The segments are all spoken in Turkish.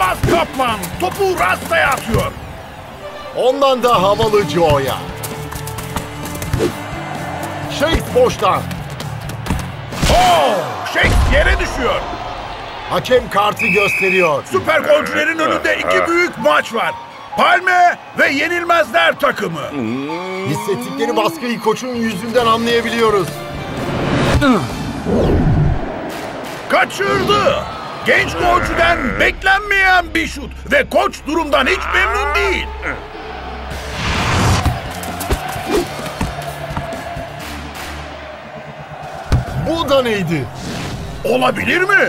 Cambaz Kaplan topu rastaya atıyor. Ondan da havalı Joe'ya. Shake boşta. Oo, Shakes yere düşüyor. Hakem kartı gösteriyor. Süper golcülerin önünde iki büyük maç var. Palme ve Yenilmezler takımı. Hissettikleri baskıyı koçun yüzünden anlayabiliyoruz. Kaçırdı. Genç golcüden beklenmeyen bir şut ve koç durumdan hiç memnun değil. Bu da neydi? Olabilir mi?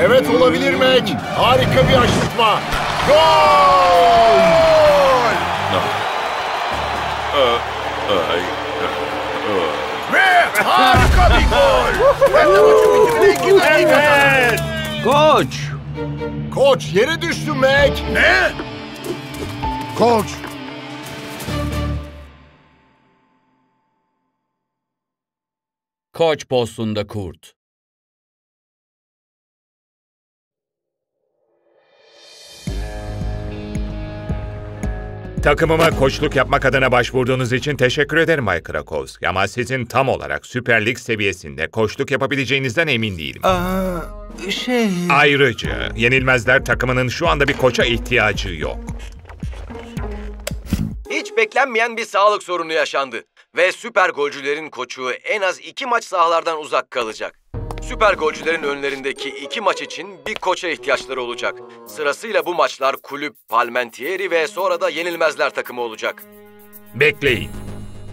Evet olabilir Mac. Harika bir aşırtma. Gol! Ve harika bir gol. Ve maçın bitimine iki dakika kaldı. Koç! Koç yere düştü Mac. Ne? Koç. Koç postunda kurt. Takımıma koçluk yapmak adına başvurduğunuz için teşekkür ederim Bay Krakowski. Ama sizin tam olarak Süper Lig seviyesinde koçluk yapabileceğinizden emin değilim. Aa, şey... Ayrıca Yenilmezler takımının şu anda bir koça ihtiyacı yok. Hiç beklenmeyen bir sağlık sorunu yaşandı. Ve süper golcülerin koçu en az iki maç sahalardan uzak kalacak. Süper golcülerin önlerindeki iki maç için bir koça ihtiyaçları olacak. Sırasıyla bu maçlar kulüp Palmentieri ve sonra da yenilmezler takımı olacak. Bekleyin.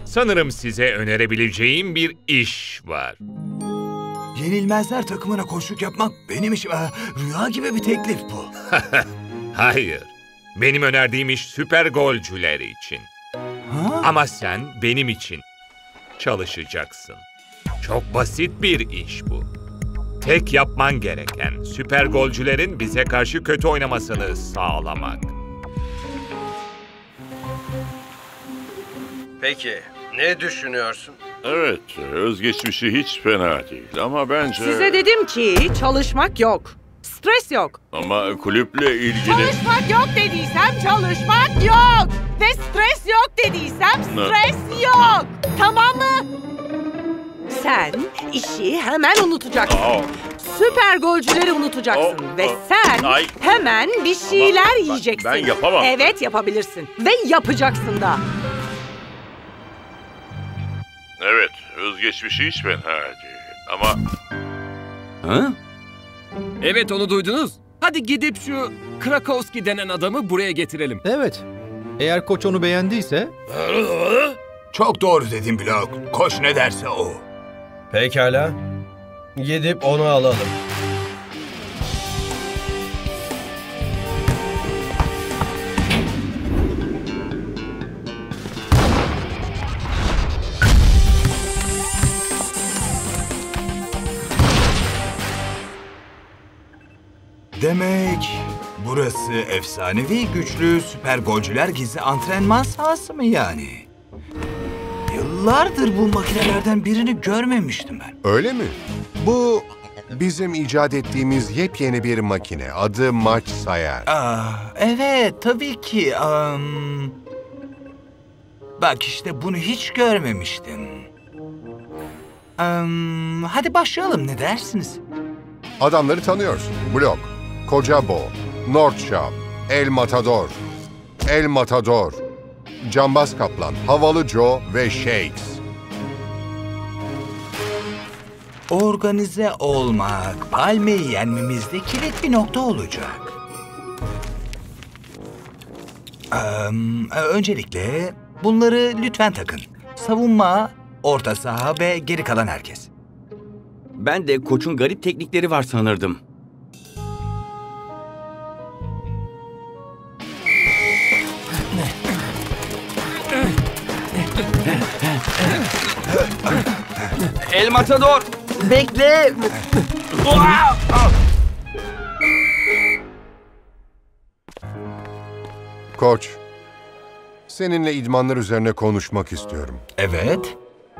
Sanırım size önerebileceğim bir iş var. Yenilmezler takımına koşuk yapmak benim işim. Aa, rüya gibi bir teklif bu. Hayır. Benim önerdiğim iş süper golcüler için. Ha? Ama sen benim için çalışacaksın. Çok basit bir iş bu. Tek yapman gereken süper golcülerin bize karşı kötü oynamasını sağlamak. Peki, ne düşünüyorsun? Evet, özgeçmişi hiç fena değil ama bence... Size dedim ki çalışmak yok. Stres yok. Ama kulüple ilgili... Çalışmak yok dediysem çalışmak yok. Ve stres yok dediysem stres yok. Tamam mı? Sen işi hemen unutacaksın. Aa, Süper golcüleri unutacaksın. Oh, Ve sen ay. hemen bir şeyler Ama ben- yiyeceksin. ben yapamam. Evet yapabilirsin. Ve yapacaksın da. evet, özgeçmişi hiç fena değil ama... Ha? Evet onu duydunuz. Hadi gidip şu Krakowski denen adamı buraya getirelim. Evet. Eğer koç onu beğendiyse Çok doğru dedin Blok. Koş ne derse o. Pekala. Gidip onu alalım. Demek burası efsanevi güçlü süper golcüler gizli antrenman sahası mı yani? Yıllardır bu makinelerden birini görmemiştim ben. Öyle mi? Bu bizim icat ettiğimiz yepyeni bir makine. Adı maç sayar. Aa, evet tabii ki. Am, bak işte bunu hiç görmemiştim. Am, hadi başlayalım ne dersiniz? Adamları tanıyorsun. Blok, Koca Bo, Nordshop, El Matador, El Matador, Cambaz Kaplan, Havalı Joe ve Shakes. Organize olmak, palmeyi yenmemizde kilit bir nokta olacak. Am, öncelikle bunları lütfen takın. Savunma, orta saha ve geri kalan herkes. Ben de koçun garip teknikleri var sanırdım. El Matador! Bekle! Koç, seninle idmanlar üzerine konuşmak istiyorum. Evet.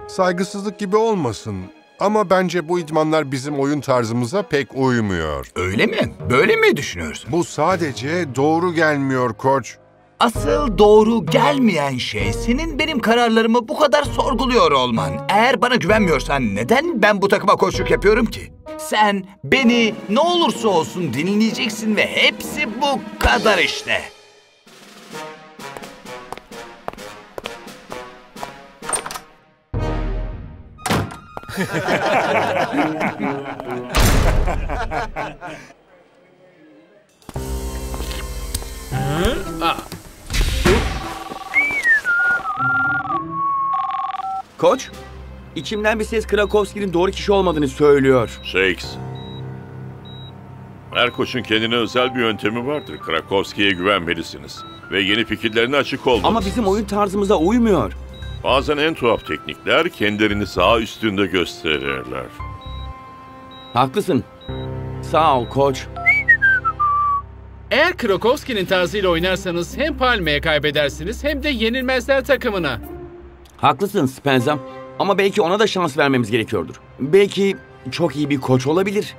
Saygısızlık gibi olmasın Ama bence bu idmanlar bizim oyun tarzımıza pek uymuyor. Öyle mi? Böyle mi düşünüyorsun? Bu sadece doğru gelmiyor koç. Asıl doğru gelmeyen şey senin benim kararlarımı bu kadar sorguluyor olman. Eğer bana güvenmiyorsan neden ben bu takıma koçluk yapıyorum ki? Sen beni ne olursa olsun dinleyeceksin ve hepsi bu kadar işte. Koç, içimden bir ses Krakowski'nin doğru kişi olmadığını söylüyor. Shakes. Her koçun kendine özel bir yöntemi vardır. Krakowski'ye güvenmelisiniz. Ve yeni fikirlerine açık olmalısınız. Ama bizim oyun tarzımıza uymuyor. Bazen en tuhaf teknikler kendilerini sağ üstünde gösterirler. Haklısın. Sağ ol koç. Eğer Krakowski'nin tarzıyla oynarsanız hem Palme'ye kaybedersiniz hem de yenilmezler takımına. Haklısın Spenzam. Ama belki ona da şans vermemiz gerekiyordur. Belki çok iyi bir koç olabilir.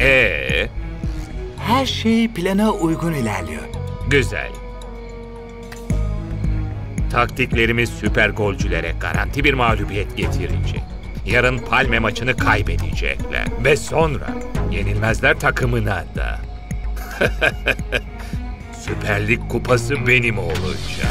Ee, Her şey plana uygun ilerliyor. güzel. Taktiklerimiz süper golcülere garanti bir mağlubiyet getirecek. Yarın Palme maçını kaybedecekler. Ve sonra yenilmezler takımına da. Süper Lig kupası benim olacak.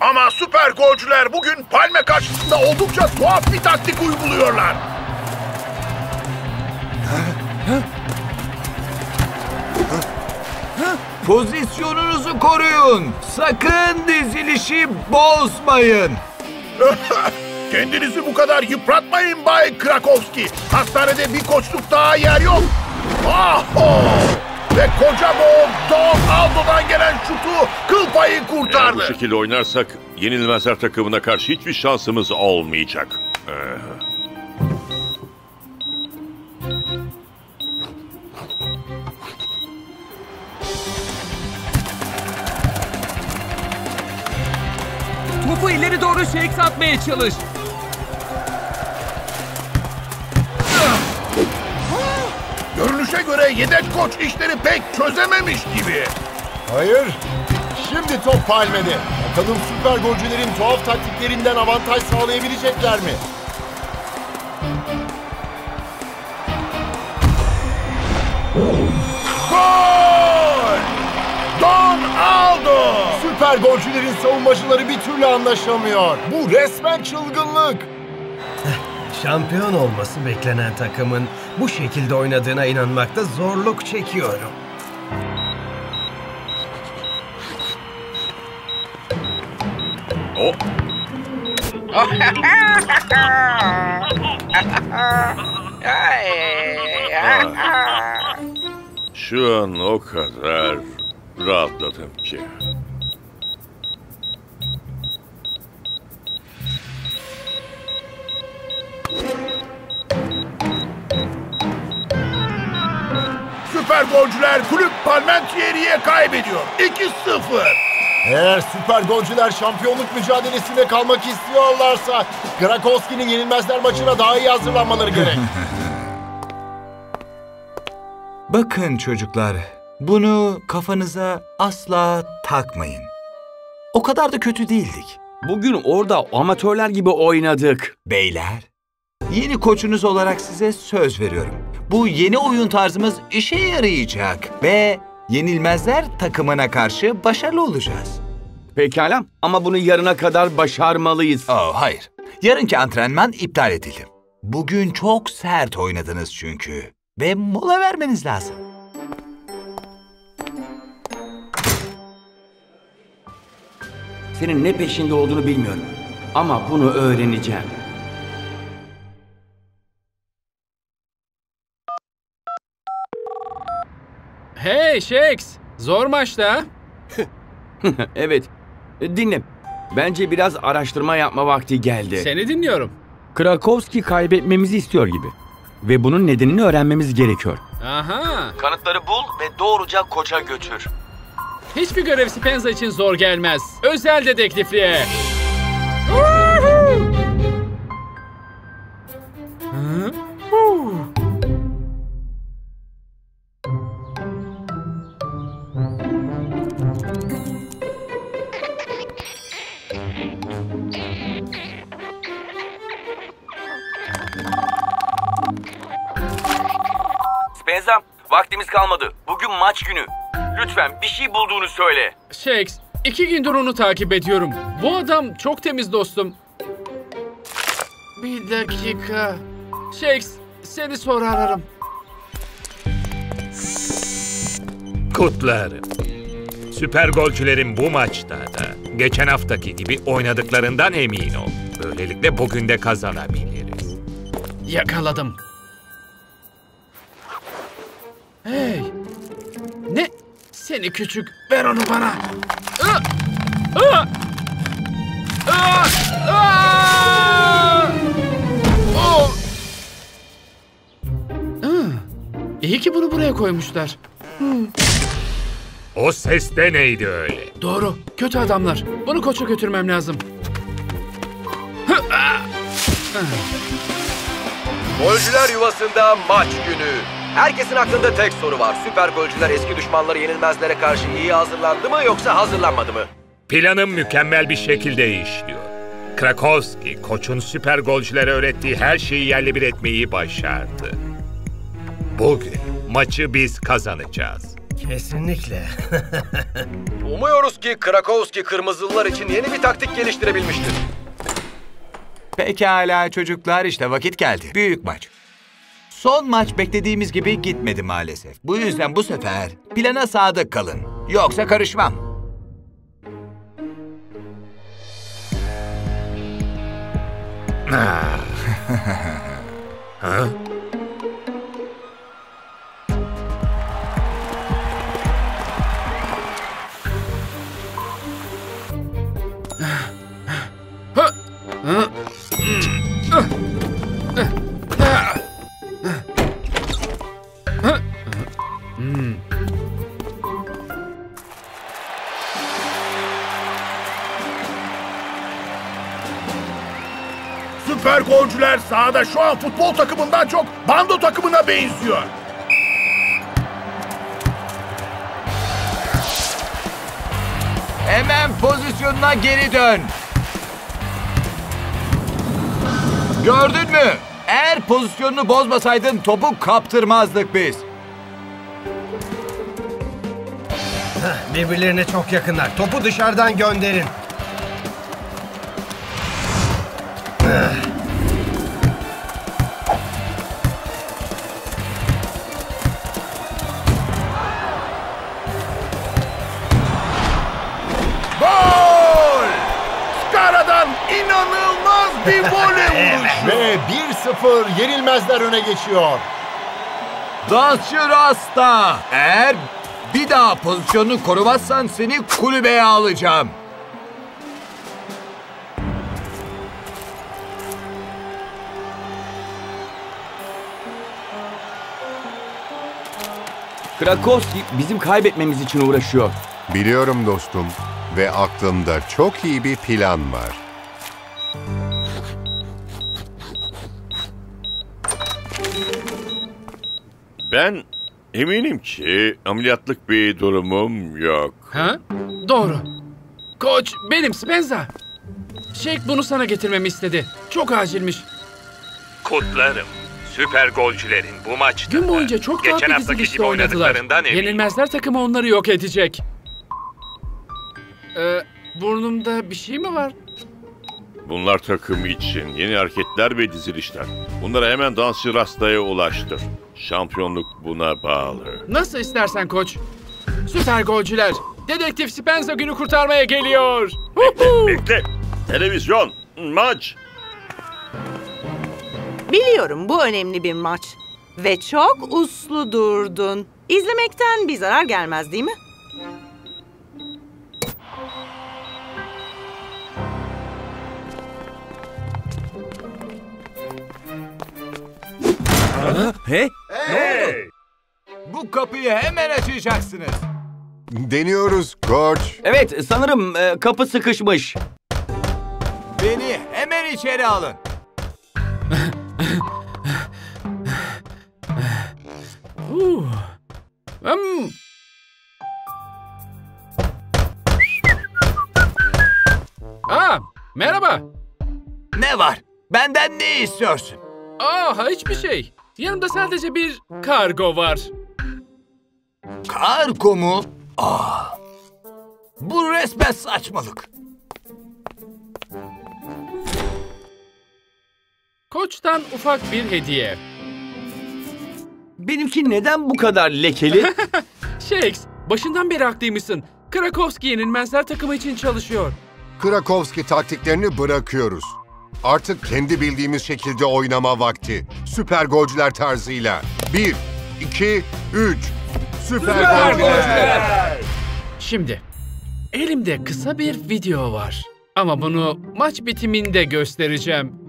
Ama süper golcüler bugün Palme karşısında oldukça tuhaf bir taktik uyguluyorlar. Pozisyonunuzu koruyun. Sakın dizilişi bozmayın. Kendinizi bu kadar yıpratmayın Bay Krakowski. Hastanede bir koçluk daha yer yok. Aho! Ve koca boğum Don Aldo'dan gelen şutu kıl payı Eğer bu kurtardı. şekilde oynarsak yenilmezler takımına karşı hiçbir şansımız olmayacak. Ee, ileri doğru shakes atmaya çalış. Görünüşe göre yedek koç işleri pek çözememiş gibi. Hayır. Şimdi top Palme'de. Bakalım süper golcülerin tuhaf taktiklerinden avantaj sağlayabilecekler mi? Don Aldo! Süper golcülerin savunmacıları bir türlü anlaşamıyor. Bu resmen çılgınlık. Şampiyon olması beklenen takımın bu şekilde oynadığına inanmakta zorluk çekiyorum. o şu an o kadar rahatladım ki. Süper golcüler kulüp Parmentieri'ye kaybediyor. 2-0. Eğer süper golcüler şampiyonluk mücadelesinde kalmak istiyorlarsa Krakowski'nin yenilmezler maçına daha iyi hazırlanmaları gerek. Bakın çocuklar, bunu kafanıza asla takmayın. O kadar da kötü değildik. Bugün orada amatörler gibi oynadık. Beyler, yeni koçunuz olarak size söz veriyorum. Bu yeni oyun tarzımız işe yarayacak ve yenilmezler takımına karşı başarılı olacağız. Pekala ama bunu yarına kadar başarmalıyız. Oh, hayır. Yarınki antrenman iptal edildi. Bugün çok sert oynadınız çünkü. Ve mola vermeniz lazım. Senin ne peşinde olduğunu bilmiyorum. Ama bunu öğreneceğim. Hey Shakes! Zor maçta. evet. Dinle. Bence biraz araştırma yapma vakti geldi. Seni dinliyorum. Krakowski kaybetmemizi istiyor gibi. Ve bunun nedenini öğrenmemiz gerekiyor. Aha. Kanıtları bul ve doğruca koça götür. Hiçbir görev Spenza için zor gelmez. Özel dedektifliğe. Spenza, vaktimiz kalmadı. Bugün maç günü. Lütfen bir şey bulduğunu söyle. Shakes, iki gündür onu takip ediyorum. Bu adam çok temiz dostum. Bir dakika. Shakes, seni sonra ararım. Kutlarım. Süper golcülerin bu maçta da geçen haftaki gibi oynadıklarından emin ol. Böylelikle bugün de kazanabiliriz. Yakaladım. Hey! Seni küçük, ver onu bana. İyi ki bunu buraya koymuşlar. O ses de neydi öyle? Doğru, kötü adamlar. Bunu koça götürmem lazım. Hı! Golcüler yuvasında maç günü. Herkesin aklında tek soru var. Süper golcüler eski düşmanları yenilmezlere karşı iyi hazırlandı mı yoksa hazırlanmadı mı? Planım mükemmel bir şekilde işliyor. Krakowski, koçun süper golcülere öğrettiği her şeyi yerle bir etmeyi başardı. Bugün maçı biz kazanacağız. Kesinlikle. Umuyoruz ki Krakowski Kırmızılılar için yeni bir taktik geliştirebilmiştir. Pekala çocuklar işte vakit geldi. Büyük maç. Son maç beklediğimiz gibi gitmedi maalesef. Bu yüzden bu sefer plana sadık kalın. Yoksa karışmam. Ah. ha? Süper golcüler sahada şu an futbol takımından çok bando takımına benziyor. Hemen pozisyonuna geri dön. Gördün mü? Eğer pozisyonunu bozmasaydın topu kaptırmazdık biz. Birbirlerine çok yakınlar. Topu dışarıdan gönderin. Gol! bir voley vuruşu. Ve 1-0 yenilmezler öne geçiyor. Dansçı Rasta. Eğer bir daha pozisyonunu korumazsan seni kulübeye alacağım. Krakowski bizim kaybetmemiz için uğraşıyor. Biliyorum dostum ve aklımda çok iyi bir plan var. Ben eminim ki ameliyatlık bir durumum yok. Ha? Doğru. Koç benim Spenza. Shake bunu sana getirmemi istedi. Çok acilmiş. Kutlarım. Süper golcülerin bu maçta Gün boyunca çok geçen tatlı haftaki dizilişte gibi oynadılar. eminim. Yenilmezler takımı onları yok edecek. Ee, burnumda bir şey mi var? Bunlar takım için yeni hareketler ve dizilişler. Bunları hemen dansçı Rasta'ya ulaştır. Şampiyonluk buna bağlı. Nasıl istersen koç. Süper golcüler. Dedektif Spencer günü kurtarmaya geliyor. Bekle, bekle. Televizyon, maç. Biliyorum bu önemli bir maç. Ve çok uslu durdun. İzlemekten bir zarar gelmez değil mi? He? Hey! Bu kapıyı hemen açacaksınız. Deniyoruz koç. Evet sanırım e, kapı sıkışmış. Beni hemen içeri alın. Uh. Hmm. Aa, merhaba. Ne var? Benden ne istiyorsun? Aa, hiçbir şey. Yanımda sadece bir kargo var. Kargo mu? Aa, bu resmen saçmalık. Koç'tan ufak bir hediye. Benimki neden bu kadar lekeli? Shakes, başından beri haklıymışsın. Krakowski yenilmezler takımı için çalışıyor. Krakowski taktiklerini bırakıyoruz. Artık kendi bildiğimiz şekilde oynama vakti. Süper golcüler tarzıyla. 1, 2, 3. Süper, golcüler. Şimdi, elimde kısa bir video var. Ama bunu maç bitiminde göstereceğim.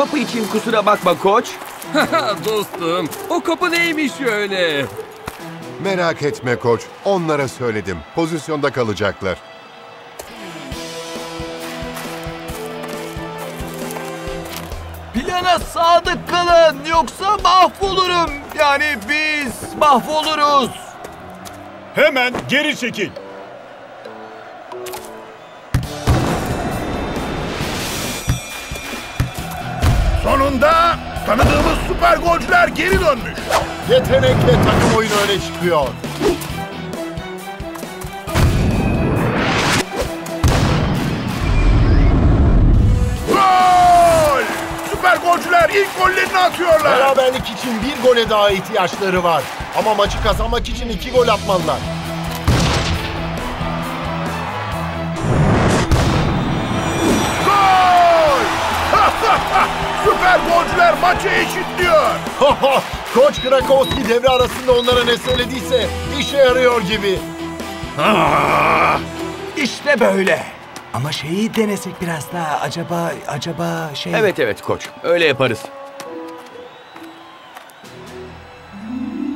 kapı için kusura bakma koç. Dostum, o kapı neymiş öyle? Merak etme koç. Onlara söyledim. Pozisyonda kalacaklar. Plana sadık kalın yoksa mahvolurum. Yani biz mahvoluruz. Hemen geri çekil. Sonunda tanıdığımız süper golcüler geri dönmüş. Yetenek ve takım oyunu öne çıkıyor. Gol! Süper golcüler ilk gollerini atıyorlar. Beraberlik için bir gole daha ihtiyaçları var. Ama maçı kazanmak için iki gol atmalılar. Gol! Süper golcüler maçı eşitliyor. Koç Krakowski devre arasında onlara ne söylediyse işe yarıyor gibi. İşte böyle. Ama şeyi denesek biraz daha. Acaba, acaba şey... Evet evet koç. Öyle yaparız.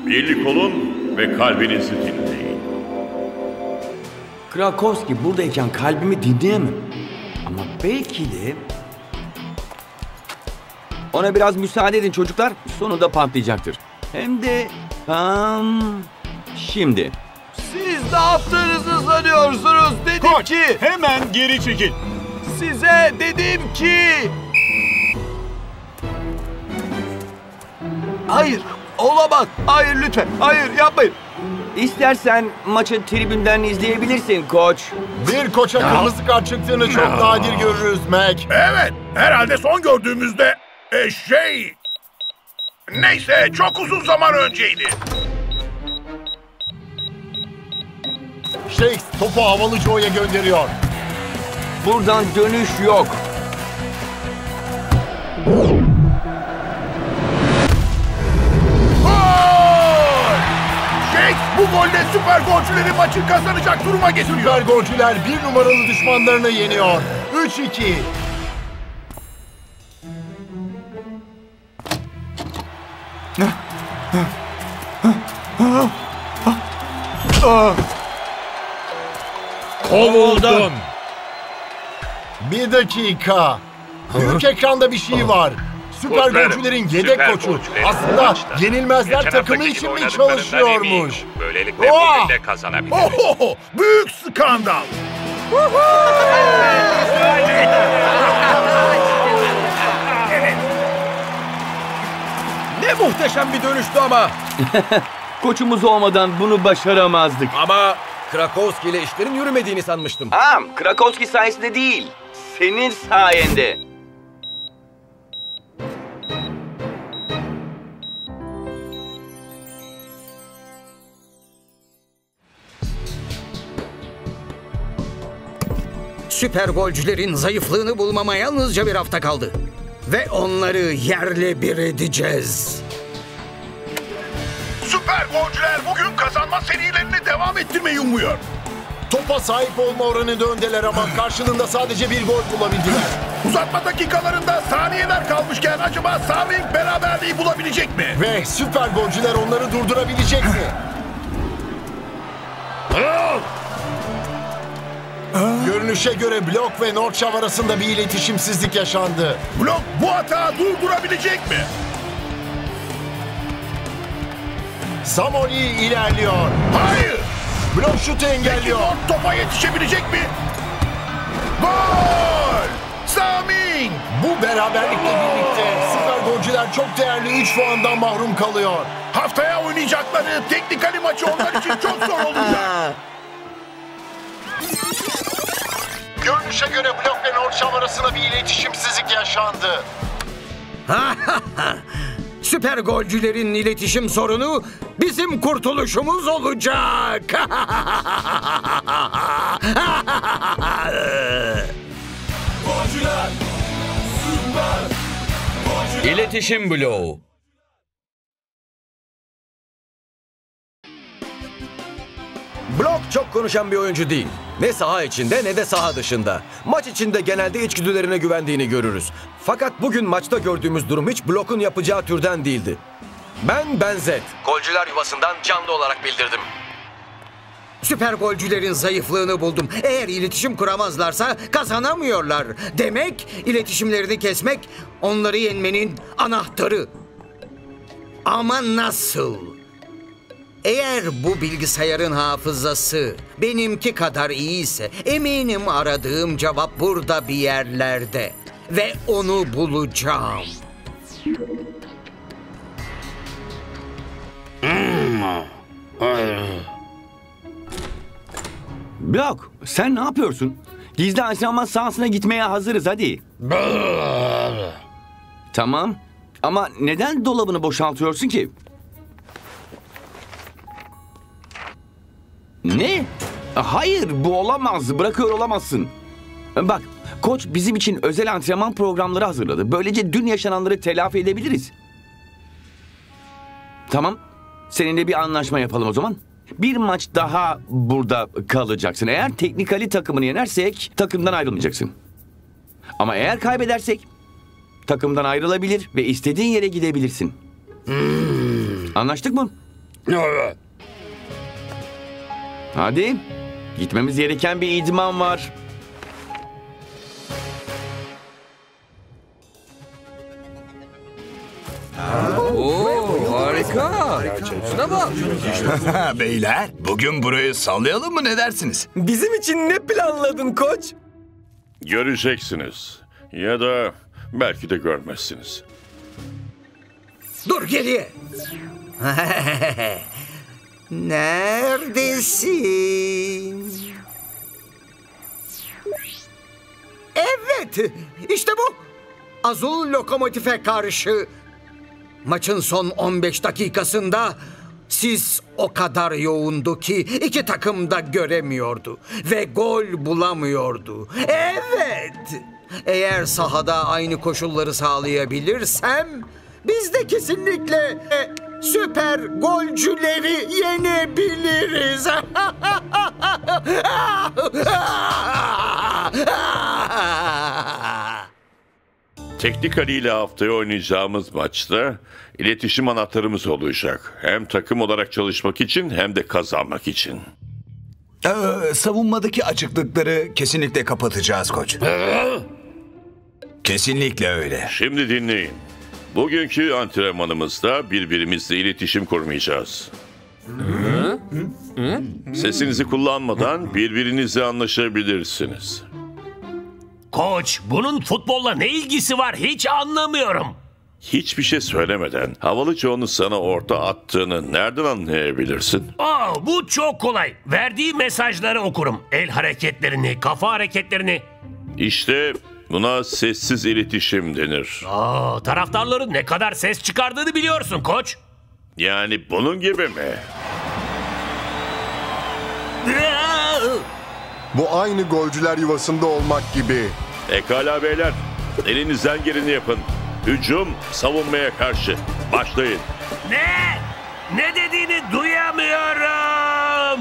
Birlik olun ve kalbinizi dinleyin. Krakowski buradayken kalbimi dinleyemem. Ama belki de... Ona biraz müsaade edin çocuklar. Sonunda patlayacaktır. Hem de tam şimdi. Siz ne yaptığınızı sanıyorsunuz? Dedim Koç, ki... hemen geri çekil. Size dedim ki... Hayır, olamaz. Hayır lütfen. Hayır yapmayın. İstersen maçı tribünden izleyebilirsin koç. Bir koça kırmızı kart çıktığını çok nadir görürüz Mac. Evet, herhalde son gördüğümüzde e, şey... Neyse, çok uzun zaman önceydi. Shakes topu havalı Joe'ya gönderiyor. Buradan dönüş yok. Gol! Shakes bu golle süper golcüleri maçı kazanacak duruma getiriyor. Süper golcüler bir numaralı düşmanlarını yeniyor. 3-2. Kovuldun. Bir dakika. Büyük ekranda bir şey var. Süper Koçlarım, golcülerin yedek süper koçu golcülerin aslında maçta yenilmezler geçen takımı haftaki için mi oynadıklarından çalışıyormuş? eminim. Böylelikle Oha! bugün de kazanabiliriz. Oho, büyük skandal. Ne muhteşem bir dönüştü ama. Koçumuz olmadan bunu başaramazdık. Ama Krakowski ile işlerin yürümediğini sanmıştım. Ha, Krakowski sayesinde değil. Senin sayende. Süper golcülerin zayıflığını bulmama yalnızca bir hafta kaldı. Ve onları yerle bir edeceğiz. Süper golcüler bugün kazanma serilerini devam ettirmeyi umuyor. Topa sahip olma oranında öndeler ama karşılığında sadece bir gol bulabildiler. Uzatma dakikalarında saniyeler kalmışken acaba Saming beraberliği bulabilecek mi? Ve süper golcüler onları durdurabilecek mi? Görünüşe göre Blok ve Norçav arasında bir iletişimsizlik yaşandı. Blok bu hata durdurabilecek mi? Samoli ilerliyor. Hayır. Blok şutu engelliyor. Peki topa yetişebilecek mi? Gol! Saming! Bu beraberlikle birlikte süper golcüler çok değerli 3 puandan mahrum kalıyor. Haftaya oynayacakları teknikali maçı onlar için çok zor olacak. Görünüşe göre Blok ve Norçav arasında bir iletişimsizlik yaşandı. Süper golcülerin iletişim sorunu bizim kurtuluşumuz olacak. Golcüler! Süper! İletişim bloğu. Blok çok konuşan bir oyuncu değil. Ne saha içinde ne de saha dışında. Maç içinde genelde içgüdülerine güvendiğini görürüz. Fakat bugün maçta gördüğümüz durum hiç Blok'un yapacağı türden değildi. Ben Benzet. Golcüler yuvasından canlı olarak bildirdim. Süper golcülerin zayıflığını buldum. Eğer iletişim kuramazlarsa kazanamıyorlar. Demek iletişimlerini kesmek onları yenmenin anahtarı. Ama nasıl? Eğer bu bilgisayarın hafızası benimki kadar iyiyse eminim aradığım cevap burada bir yerlerde. Ve onu bulacağım. Blok sen ne yapıyorsun? Gizli antrenman sahasına gitmeye hazırız hadi. tamam ama neden dolabını boşaltıyorsun ki? Ne? Hayır bu olamaz. Bırakıyor olamazsın. Bak koç bizim için özel antrenman programları hazırladı. Böylece dün yaşananları telafi edebiliriz. Tamam. Seninle bir anlaşma yapalım o zaman. Bir maç daha burada kalacaksın. Eğer teknikali takımını yenersek takımdan ayrılmayacaksın. Ama eğer kaybedersek takımdan ayrılabilir ve istediğin yere gidebilirsin. Anlaştık mı? Evet. Hadi. Gitmemiz gereken bir idman var. Oo harika. Şuna bak. Beyler bugün burayı sallayalım mı ne dersiniz? Bizim için ne planladın koç? Göreceksiniz. Ya da belki de görmezsiniz. Dur geriye. Neredesin? Evet, işte bu. Azul lokomotife karşı maçın son 15 dakikasında sis o kadar yoğundu ki iki takım da göremiyordu ve gol bulamıyordu. Evet. Eğer sahada aynı koşulları sağlayabilirsem biz de kesinlikle e, süper golcüleri yenebiliriz. Teknik Ali ile haftaya oynayacağımız maçta iletişim anahtarımız olacak. Hem takım olarak çalışmak için hem de kazanmak için. Ee, savunmadaki açıklıkları kesinlikle kapatacağız koç. Kesinlikle öyle. Şimdi dinleyin. Bugünkü antrenmanımızda birbirimizle iletişim kurmayacağız. Sesinizi kullanmadan birbirinizle anlaşabilirsiniz. Koç, bunun futbolla ne ilgisi var hiç anlamıyorum. Hiçbir şey söylemeden havalı Joe'nun sana orta attığını nereden anlayabilirsin? Aa, bu çok kolay. Verdiği mesajları okurum. El hareketlerini, kafa hareketlerini. İşte buna sessiz iletişim denir. Aa, taraftarların ne kadar ses çıkardığını biliyorsun koç. Yani bunun gibi mi? Bu aynı golcüler yuvasında olmak gibi. Pekala beyler. Elinizden geleni yapın. Hücum savunmaya karşı. Başlayın. Ne? Ne dediğini duyamıyorum.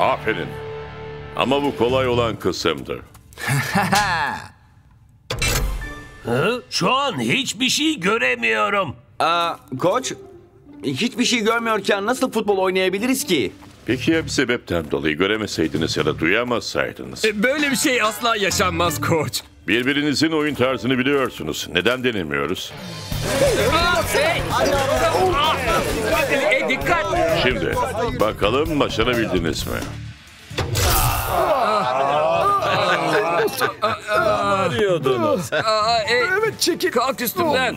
Aferin. Ama bu kolay olan kısımdır. Hı? Şu an hiçbir şey göremiyorum. Aa, koç, hiçbir şey görmüyorken nasıl futbol oynayabiliriz ki? Peki ya bir sebepten dolayı göremeseydiniz ya da duyamasaydınız? E, Böyle bir şey asla yaşanmaz koç. Birbirinizin oyun tarzını biliyorsunuz. Neden denemiyoruz? Aa, hey! Aa, e, dikkat! Şimdi bakalım başarabildiniz mi? arıyordunuz? Aa, ey, evet çekil. Kalk üstümden.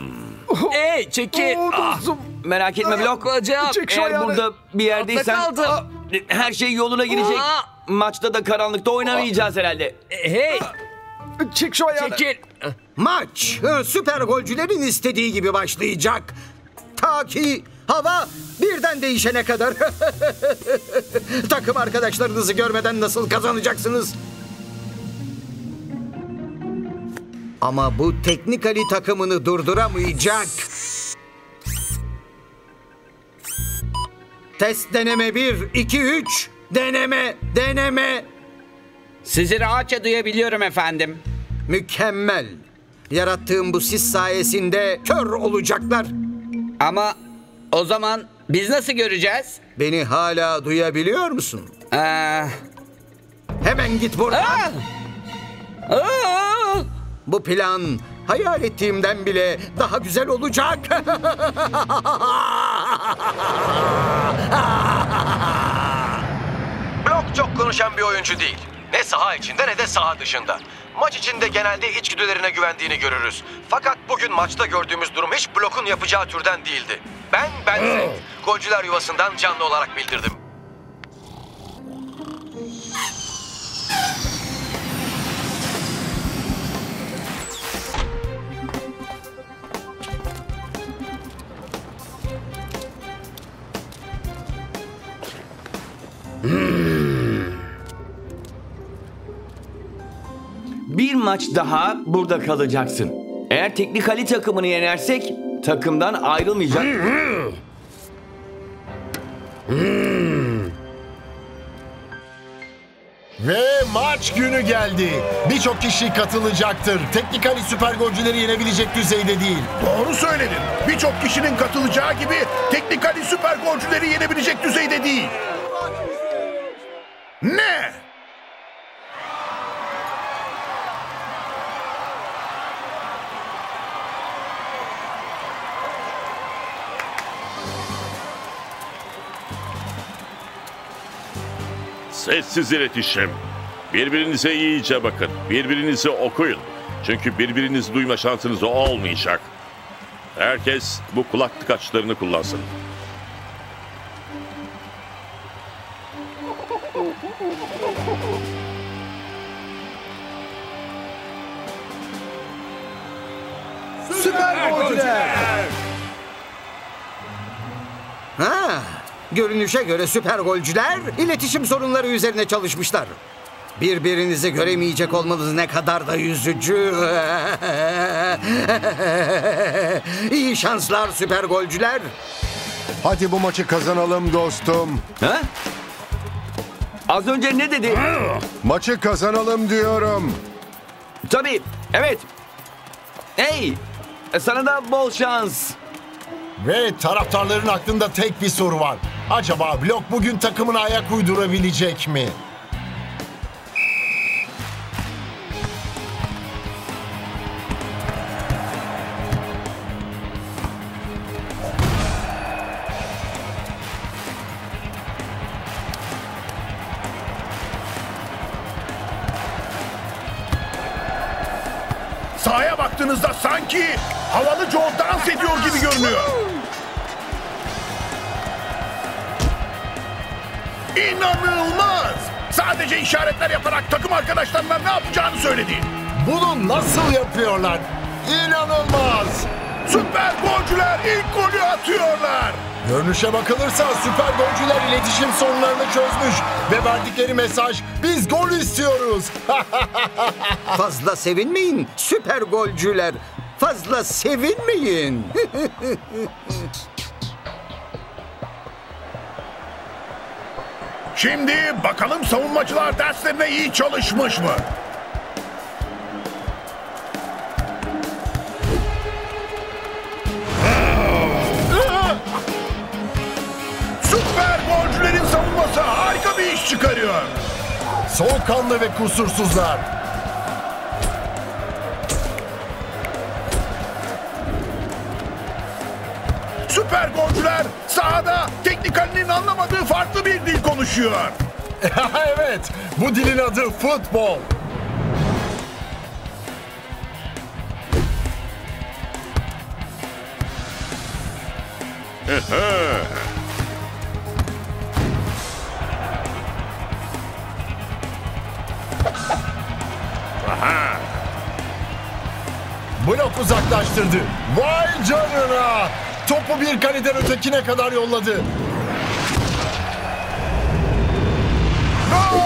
Ey çekil. Ah, Merak etme Blok. Bacağım. Eğer burada bir yerdeysen kaldım. Her şey yoluna girecek. Aa. Maçta da karanlıkta oynamayacağız herhalde. hey. Çık şu ayağını. Çekil. Maç e, süper golcülerin istediği gibi başlayacak. Ta ki hava birden değişene kadar. Takım arkadaşlarınızı görmeden nasıl kazanacaksınız? Ama bu teknik Ali takımını durduramayacak. Test deneme 1, 2, 3. Deneme, deneme. Sizi rahatça duyabiliyorum efendim. Mükemmel. Yarattığım bu sis sayesinde kör olacaklar. Ama o zaman biz nasıl göreceğiz? Beni hala duyabiliyor musun? Ee, Hemen git buradan. aa! Bu plan hayal ettiğimden bile daha güzel olacak. Blok çok konuşan bir oyuncu değil. Ne saha içinde ne de saha dışında. Maç içinde genelde içgüdülerine güvendiğini görürüz. Fakat bugün maçta gördüğümüz durum hiç Blok'un yapacağı türden değildi. Ben ben golcüler yuvasından canlı olarak bildirdim. Bir maç daha burada kalacaksın. Eğer teknik Ali takımını yenersek takımdan ayrılmayacak. Ve maç günü geldi. Birçok kişi katılacaktır. Teknik Ali süper golcüleri yenebilecek düzeyde değil. Doğru söyledin. Birçok kişinin katılacağı gibi teknik Ali süper golcüleri yenebilecek düzeyde değil. Ne? Sessiz iletişim. Birbirinize iyice bakın. Birbirinizi okuyun. Çünkü birbirinizi duyma şansınız olmayacak. Herkes bu kulaklık açlarını kullansın. Görünüşe göre süper golcüler iletişim sorunları üzerine çalışmışlar. Birbirinizi göremeyecek olmanız ne kadar da yüzücü. İyi şanslar süper golcüler. Hadi bu maçı kazanalım dostum. Ha? Az önce ne dedi? Maçı kazanalım diyorum. Tabii, evet. Hey, sana da bol şans. Ve taraftarların aklında tek bir soru var. Acaba Blok bugün takımına ayak uydurabilecek mi? Sahaya baktığınızda sanki havalı Joe dans ediyor gibi görünüyor. İnanılmaz! Sadece işaretler yaparak takım arkadaşlarına ne yapacağını söyledi. Bunu nasıl yapıyorlar? İnanılmaz! Süper golcüler ilk golü atıyorlar. Görünüşe bakılırsa süper golcüler iletişim sorunlarını çözmüş ve verdikleri mesaj biz gol istiyoruz. Fazla sevinmeyin süper golcüler. Fazla sevinmeyin. Şimdi bakalım savunmacılar derslerine iyi çalışmış mı? Süper golcülerin savunması harika bir iş çıkarıyor. Soğukkanlı ve kusursuzlar. Süper golcüler sahada teknikalinin anlamadığı farklı bir dil konuşuyor. evet, bu dilin adı futbol. Aha. Blok uzaklaştırdı. Vay canına! Topu bir kaleden ötekine kadar yolladı. Gol!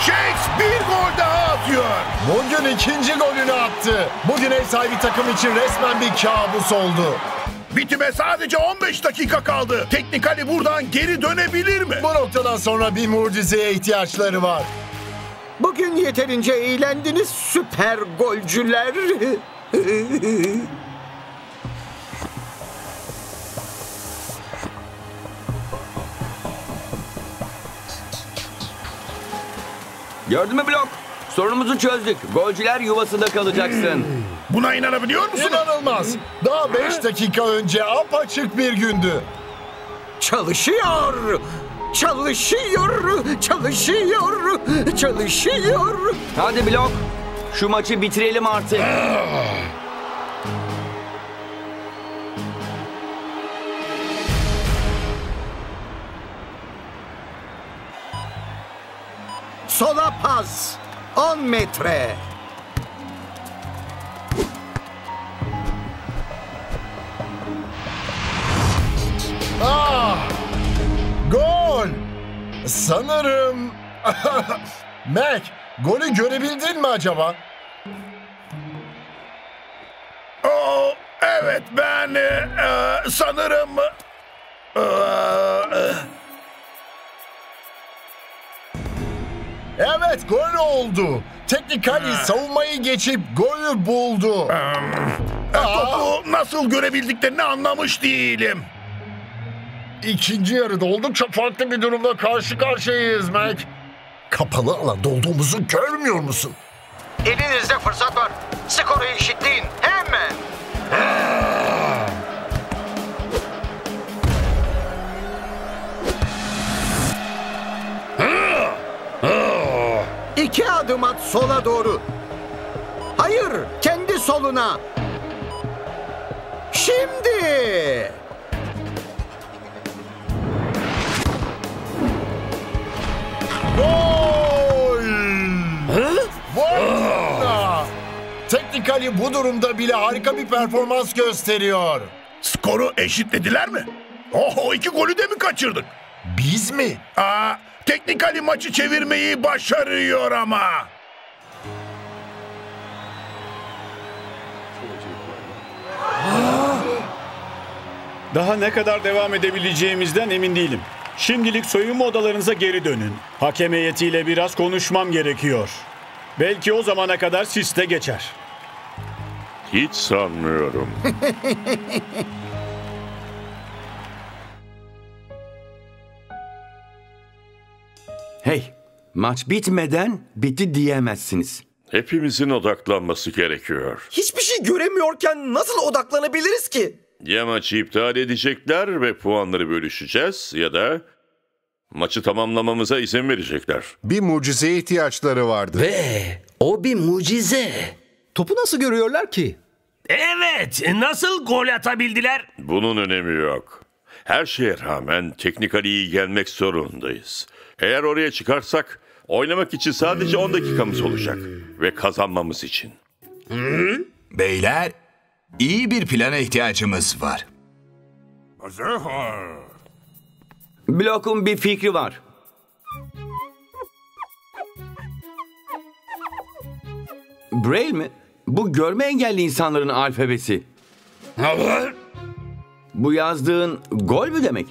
Shakes bir gol daha atıyor. Bugün ikinci golünü attı. Bu gün ev sahibi takım için resmen bir kabus oldu. Bitime sadece 15 dakika kaldı. Teknikali buradan geri dönebilir mi? Bu noktadan sonra bir mucizeye ihtiyaçları var. Bugün yeterince eğlendiniz süper golcüler. Gördün mü blok? Sorunumuzu çözdük. Golcüler yuvasında kalacaksın. Buna inanabiliyor musun? İnanılmaz. Daha 5 dakika önce apaçık bir gündü. Çalışıyor. Çalışıyor. Çalışıyor. Çalışıyor. Hadi blok. Şu maçı bitirelim artık. Sola pas. 10 metre. Ah! Gol! Sanırım... Mac, golü görebildin mi acaba? Oo, evet ben e, sanırım... e, e, Evet, gol oldu. Teknikali savunmayı geçip golü buldu. topu nasıl görebildiklerini anlamış değilim. İkinci yarıda oldukça farklı bir durumda karşı karşıyayız Mac. Kapalı alanda olduğumuzu görmüyor musun? Elinizde fırsat var. Skoru eşitleyin. Hemen. İki adım at sola doğru. Hayır, kendi soluna. Şimdi. Gol! Vay! Teknikali bu durumda bile harika bir performans gösteriyor. Skoru eşitlediler mi? Oho iki golü de mi kaçırdık? Biz mi? Aa, teknikali maçı çevirmeyi başarıyor ama. Daha ne kadar devam edebileceğimizden emin değilim. Şimdilik soyunma odalarınıza geri dönün. Hakem heyetiyle biraz konuşmam gerekiyor. Belki o zamana kadar siste geçer. Hiç sanmıyorum. Hey, maç bitmeden bitti diyemezsiniz. Hepimizin odaklanması gerekiyor. Hiçbir şey göremiyorken nasıl odaklanabiliriz ki? Ya maçı iptal edecekler ve puanları bölüşeceğiz ya da maçı tamamlamamıza izin verecekler. Bir mucizeye ihtiyaçları vardı. Ve o bir mucize. Topu nasıl görüyorlar ki? Evet, nasıl gol atabildiler? Bunun önemi yok. Her şeye rağmen teknikali iyi gelmek zorundayız. Eğer oraya çıkarsak oynamak için sadece 10 dakikamız olacak ve kazanmamız için. Beyler, iyi bir plana ihtiyacımız var. Blok'un bir fikri var. Braille mi? Bu görme engelli insanların alfabesi. Bu yazdığın gol mü demek?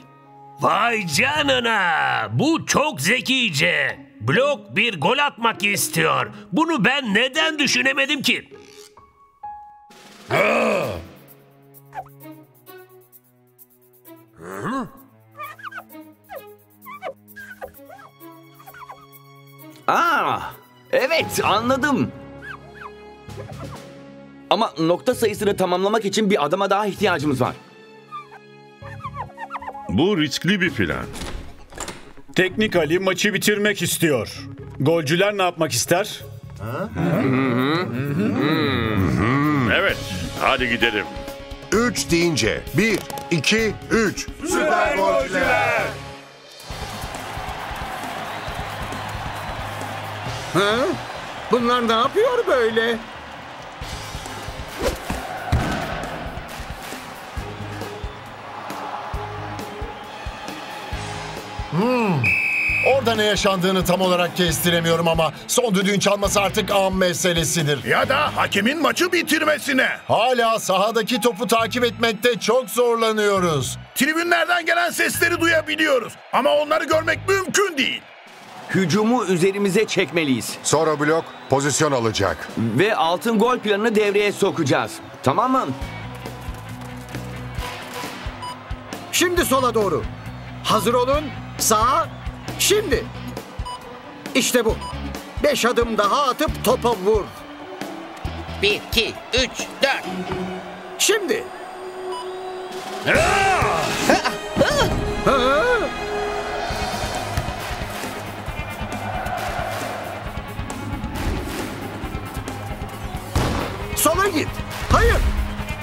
Vay canına! Bu çok zekice. Blok bir gol atmak istiyor. Bunu ben neden düşünemedim ki? Aa, evet anladım. Ama nokta sayısını tamamlamak için bir adama daha ihtiyacımız var. Bu riskli bir plan. Teknik Ali maçı bitirmek istiyor. Golcüler ne yapmak ister? Evet, hadi gidelim. 3 deyince 1, 2, 3. Süper golcüler. Ha? Bunlar ne yapıyor böyle? Hmm. Orada ne yaşandığını tam olarak kestiremiyorum ama son düdüğün çalması artık an meselesidir. Ya da hakemin maçı bitirmesine. Hala sahadaki topu takip etmekte çok zorlanıyoruz. Tribünlerden gelen sesleri duyabiliyoruz. Ama onları görmek mümkün değil. Hücumu üzerimize çekmeliyiz. Sonra blok pozisyon alacak. Ve altın gol planını devreye sokacağız. Tamam mı? Şimdi sola doğru. Hazır olun. Sağa. Şimdi. İşte bu. Beş adım daha atıp topa vur. Bir, iki, üç, dört. Şimdi. Sola git. Hayır.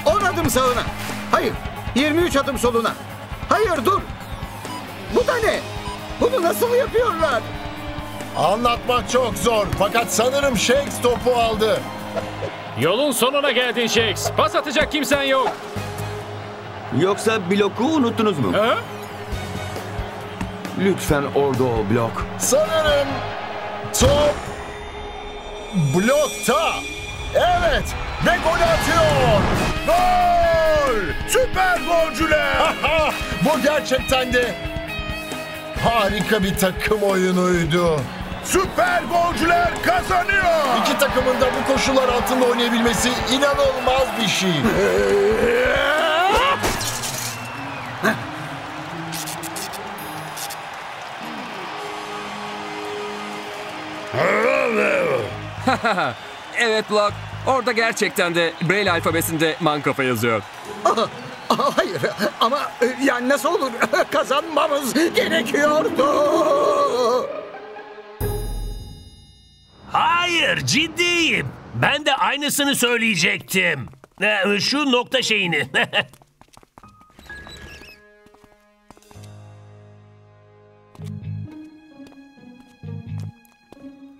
10 adım sağına. Hayır. 23 adım soluna. Hayır dur. Bu da ne? Bunu nasıl yapıyorlar? Anlatmak çok zor fakat sanırım Shakes topu aldı. Yolun sonuna geldin Shakes. Pas atacak kimsen yok. Yoksa bloku unuttunuz mu? Lütfen orada ol blok. Sanırım top blokta. Evet ve gol atıyor. Gol! Süper golcüler! Bu gerçekten de harika bir takım oyunuydu. Süper golcüler kazanıyor. İki takımın da bu koşullar altında oynayabilmesi inanılmaz bir şey. evet Block. Orada gerçekten de Braille alfabesinde mankafa yazıyor. Hayır ama e, yani nasıl olur? Kazanmamız gerekiyordu. Hayır ciddiyim. Ben de aynısını söyleyecektim. Ee, Şu nokta şeyini.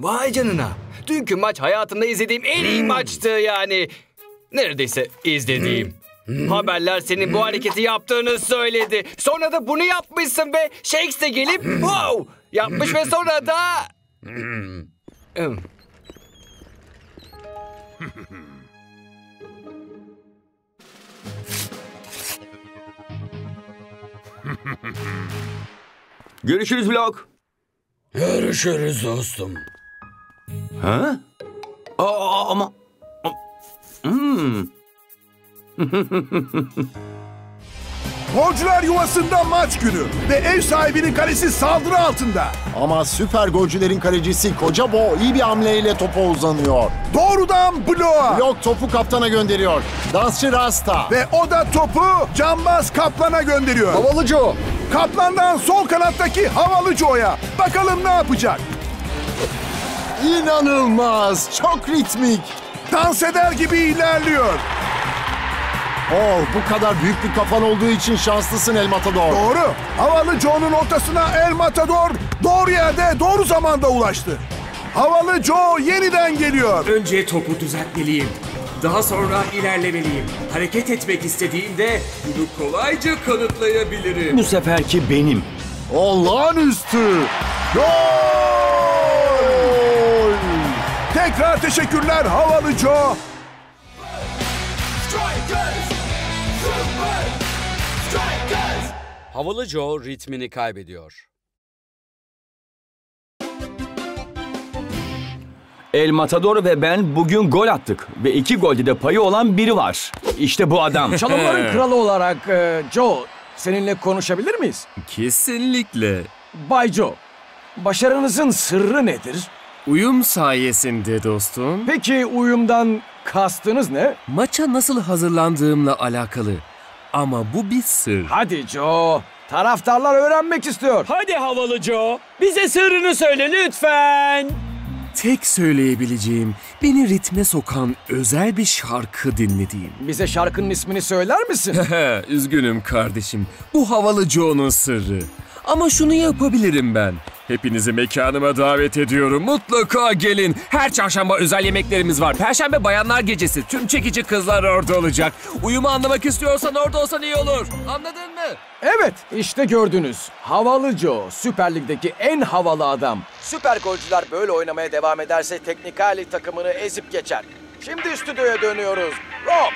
Vay canına. Dünkü maç hayatımda izlediğim en iyi maçtı yani. Neredeyse izlediğim. Haberler senin bu hareketi yaptığını söyledi. Sonra da bunu yapmışsın ve Shakes de gelip wow yapmış ve sonra da... Görüşürüz blok. Görüşürüz dostum. Ha? Aa, ama... Hmm. Golcüler yuvasında maç günü ve ev sahibinin kalesi saldırı altında. Ama süper golcülerin kalecisi Koca Bo iyi bir hamleyle topa uzanıyor. Doğrudan bloğa. Blok topu kaptana gönderiyor. Dansçı Rasta. Ve o da topu Cambaz Kaplan'a gönderiyor. Havalı Joe. Kaplan'dan sol kanattaki Havalı Joe'ya. Bakalım ne yapacak? İnanılmaz. Çok ritmik. Dans eder gibi ilerliyor. Oh bu kadar büyük bir kafan olduğu için şanslısın El Matador. Doğru. Havalı Joe'nun ortasına El Matador doğru yerde doğru zamanda ulaştı. Havalı Joe yeniden geliyor. Önce topu düzeltmeliyim. Daha sonra ilerlemeliyim. Hareket etmek istediğimde bunu kolayca kanıtlayabilirim. Bu seferki benim. Olağanüstü. Gol! Tekrar teşekkürler Havalı Joe. Havalı Joe ritmini kaybediyor. El Matador ve ben bugün gol attık. Ve iki golde de payı olan biri var. İşte bu adam. Çalımların kralı olarak e, Joe, seninle konuşabilir miyiz? Kesinlikle. Bay Joe, başarınızın sırrı nedir? Uyum sayesinde dostum. Peki uyumdan kastınız ne? Maça nasıl hazırlandığımla alakalı. Ama bu bir sır. Hadi Joe, taraftarlar öğrenmek istiyor. Hadi havalı Joe, bize sırrını söyle lütfen. Tek söyleyebileceğim beni ritme sokan özel bir şarkı dinlediğim. Bize şarkının ismini söyler misin? Üzgünüm kardeşim. Bu havalı Joe'nun sırrı. Ama şunu yapabilirim ben. Hepinizi mekanıma davet ediyorum. Mutlaka gelin. Her çarşamba özel yemeklerimiz var. Perşembe bayanlar gecesi. Tüm çekici kızlar orada olacak. Uyumu anlamak istiyorsan orada olsan iyi olur. Anladın mı? Evet, işte gördünüz. Havalı Joe, Süper Lig'deki en havalı adam. Süper golcüler böyle oynamaya devam ederse Teknikali takımını ezip geçer. Şimdi stüdyoya dönüyoruz. Rob!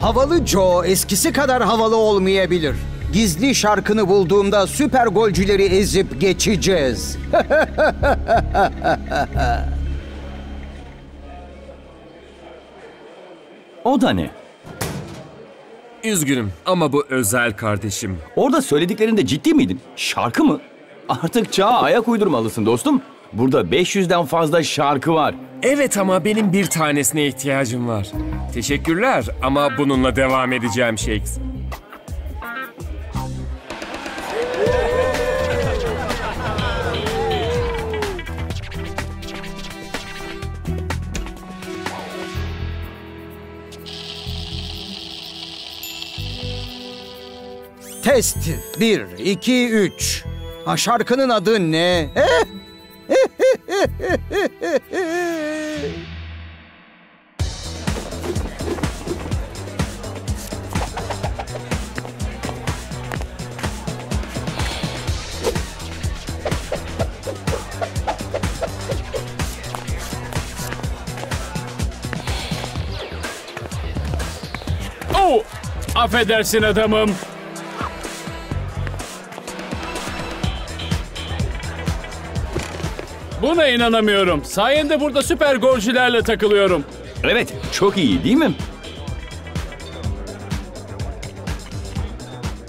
Havalı Joe eskisi kadar havalı olmayabilir. Gizli şarkını bulduğumda süper golcüleri ezip geçeceğiz. O da ne? Üzgünüm ama bu özel kardeşim. Orada söylediklerinde ciddi miydin? Şarkı mı? Artık çağa ayak uydurmalısın dostum. Burada 500'den fazla şarkı var. Evet ama benim bir tanesine ihtiyacım var. Teşekkürler ama bununla devam edeceğim Shakes. Test 1, 2, 3. Ha şarkının adı ne? Oh! Affedersin adamım. Buna inanamıyorum. Sayende burada süper golcülerle takılıyorum. Evet, çok iyi değil mi?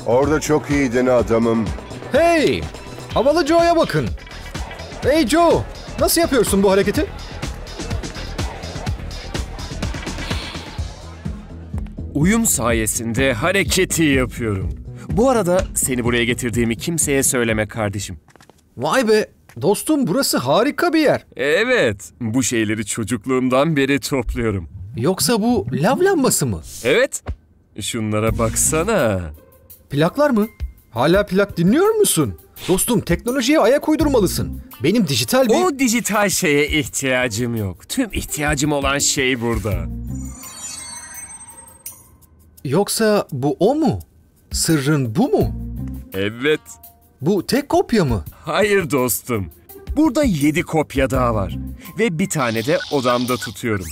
Orada çok iyiydin adamım. Hey! Havalı Joe'ya bakın. Hey Joe! Nasıl yapıyorsun bu hareketi? Uyum sayesinde hareketi yapıyorum. Bu arada seni buraya getirdiğimi kimseye söyleme kardeşim. Vay be! Dostum burası harika bir yer. Evet, bu şeyleri çocukluğumdan beri topluyorum. Yoksa bu lav lambası mı? Evet, şunlara baksana. Plaklar mı? Hala plak dinliyor musun? Dostum teknolojiye ayak uydurmalısın. Benim dijital bir... O dijital şeye ihtiyacım yok. Tüm ihtiyacım olan şey burada. Yoksa bu o mu? Sırrın bu mu? Evet. Bu tek kopya mı? Hayır dostum. Burada yedi kopya daha var. Ve bir tane de odamda tutuyorum.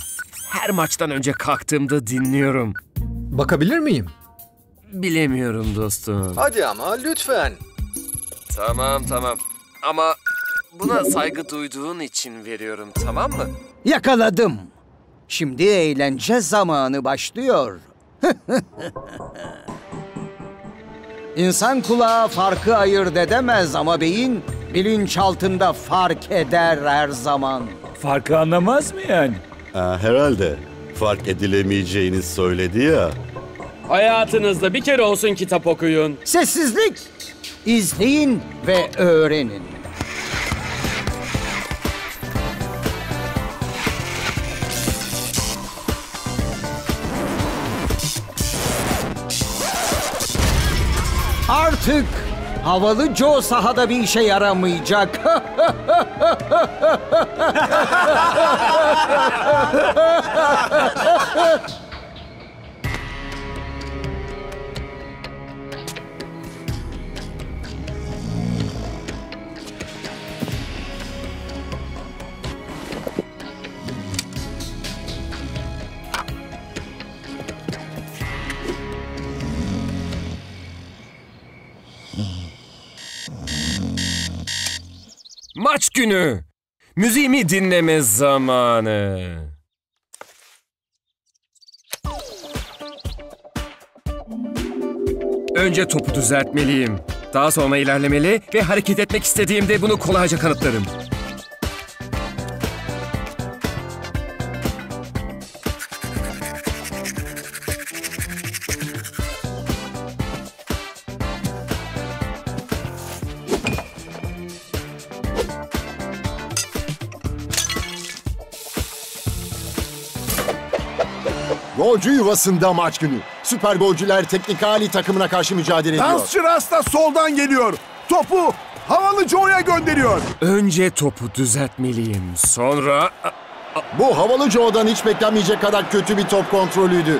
Her maçtan önce kalktığımda dinliyorum. Bakabilir miyim? Bilemiyorum dostum. Hadi ama lütfen. Tamam tamam. Ama buna saygı duyduğun için veriyorum tamam mı? Yakaladım. Şimdi eğlence zamanı başlıyor. İnsan kulağı farkı ayırt edemez ama beyin bilinçaltında fark eder her zaman. Farkı anlamaz mı yani? Ha, herhalde. Fark edilemeyeceğini söyledi ya. Hayatınızda bir kere olsun kitap okuyun. Sessizlik. İzleyin ve öğrenin. Artık havalı Joe sahada bir işe yaramayacak. Maç günü. Müziğimi dinleme zamanı. Önce topu düzeltmeliyim. Daha sonra ilerlemeli ve hareket etmek istediğimde bunu kolayca kanıtlarım. Golcü yuvasında maç günü. Süper golcüler Teknikali takımına karşı mücadele ediyor. Dansçı Rasta soldan geliyor. Topu havalı Joe'ya gönderiyor. Önce topu düzeltmeliyim. Sonra... Bu havalı Joe'dan hiç beklenmeyecek kadar kötü bir top kontrolüydü.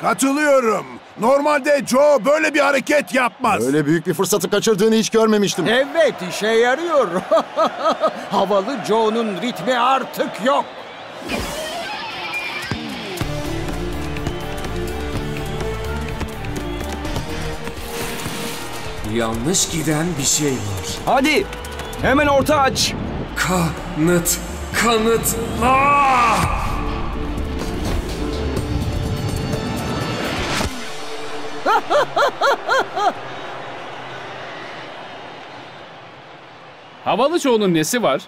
Katılıyorum. Normalde Joe böyle bir hareket yapmaz. Öyle büyük bir fırsatı kaçırdığını hiç görmemiştim. Evet işe yarıyor. Havalı Joe'nun ritmi artık yok. Yanlış giden bir şey var. Hadi hemen orta aç. Kanıt, kanıtla! Havalı çoğunun nesi var?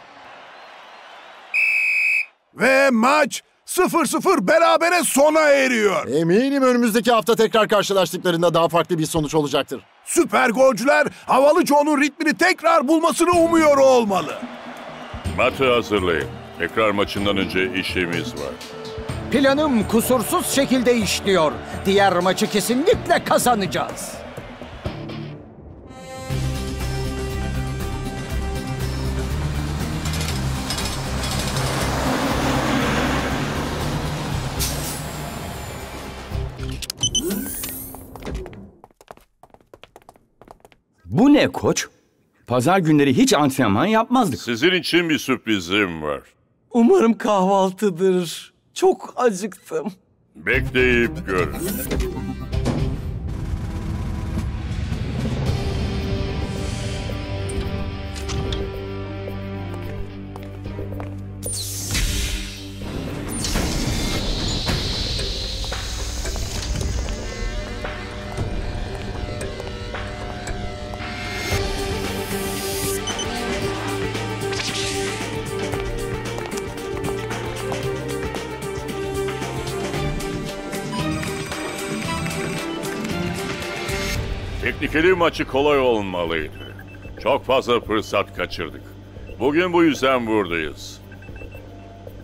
Ve maç 0-0 berabere sona eriyor. Eminim önümüzdeki hafta tekrar karşılaştıklarında daha farklı bir sonuç olacaktır. Süper golcüler havalı Joe'nun ritmini tekrar bulmasını umuyor olmalı. Matı hazırlayın. Tekrar maçından önce işimiz var. Planım kusursuz şekilde işliyor. Diğer maçı kesinlikle kazanacağız. Bu ne koç? Pazar günleri hiç antrenman yapmazdık. Sizin için bir sürprizim var. Umarım kahvaltıdır. Çok acıktım. Bekleyip görün. Teknikeli maçı kolay olmalıydı. Çok fazla fırsat kaçırdık. Bugün bu yüzden buradayız.